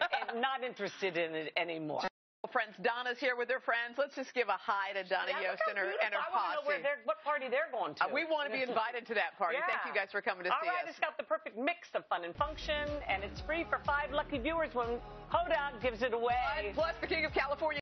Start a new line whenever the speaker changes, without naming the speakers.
I'm not interested in it anymore.
Friends, Donna's here with her friends. Let's just give a hi to Donna
Yeah,
Yost and her, and her
posse. I want to know where
posse.
they're- what party they're going to.
Uh, we want to be invited to that party. Thank you guys for coming to
All
see
right,
us.
it's got the perfect mix of fun and function, and it's free for five lucky viewers when Hodog gives it away.
Plus, the King of California.